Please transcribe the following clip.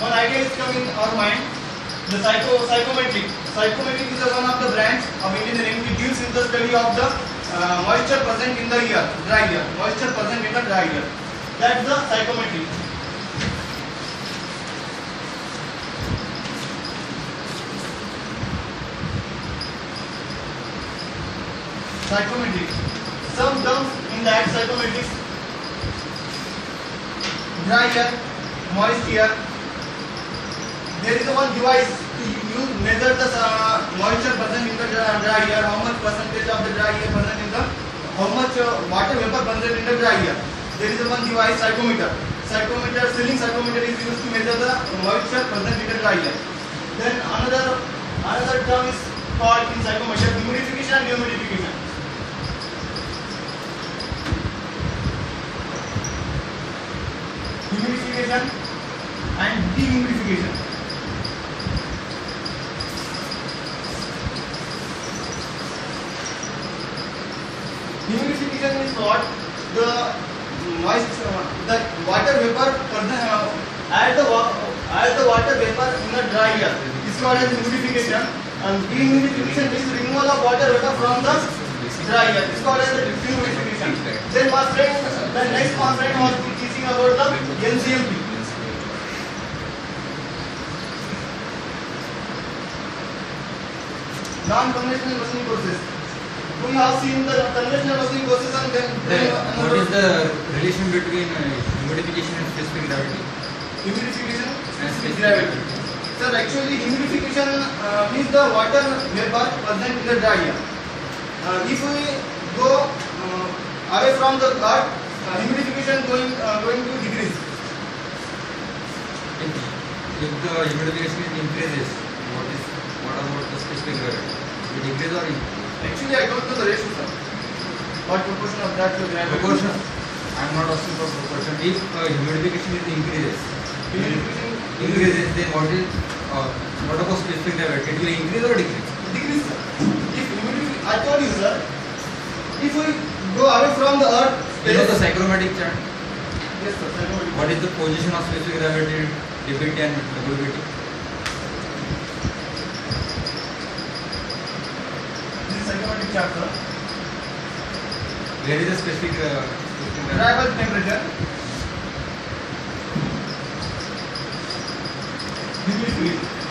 one idea is coming in our mind. The psycho psychometric. Psychometric is one of the branch of engineering which deals with the study of the uh, moisture present in the air, dry air. Moisture present in the dry air. That's the psychometric. Psychometric. Some terms in that psychometrics. Dry air, moist air. There is one device to use measure the uh, moisture present in the dry air. How much percentage of the dry air present in the how much uh, water vapor present in the dry air. There is one device psychometer. Psychometer, ceiling psychometer is used to measure the moisture present in the dry air. Then another another term is called in psychometer humidification and dehumidification. Humidification and dehumidification. Humidification is what the moist uh, the water vapor uh, add the add the water vapor in the dry air. This is called as humidification. And dehumidification is removal of water vapor from the dry air. This is called as the dehumidification. Then my friend, the next my friend was teaching about the NCMP. Non-conventional machining process. We have seen the conventional machining process and then, The- What is the relation between uh, humidification and specific gravity? humidification And and specific gravity. Sir, actually humidification uh, means the water vapor present in the dry air. Uh, if we go uh, away from the earth, uh, humidification going uh, going to decrease. If, if the humidification increases, what is Actually, I don't know the ratio, sir. What proportion of that to gravity? Proportion. I am not asking for proportion. If uh, humidification is increases, Humidification increases, then what is uh, what about specific gravity? It will increase or decrease? decrease, sir. If humidity, I told you, sir. If we go away from the earth, You know the psychromatic chart. yes, sir. psychometric. What is the position of specific gravity, dBT and WBT? Is psychometric chapter. Where is a specific, uh. Arrival temperature. Humidity.